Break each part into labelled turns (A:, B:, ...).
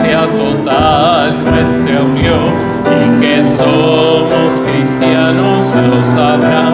A: gracia total nuestra unión y que somos cristianos lo sabrán.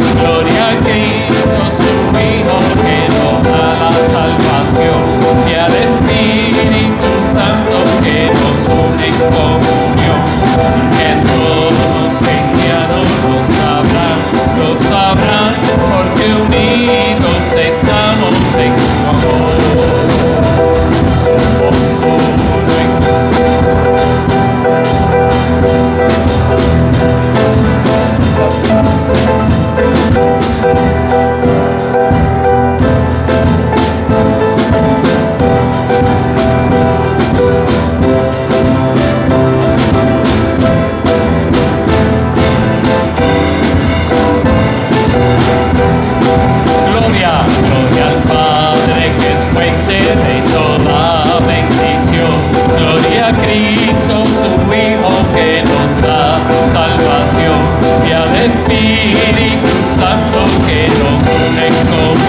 A: Gloria a Cristo, su Hijo que nos da la salvación y al Espíritu Santo que nos une en comunión, que todos los cristianos, los hablan, nos hablan porque unir. Spirito Santo che non è come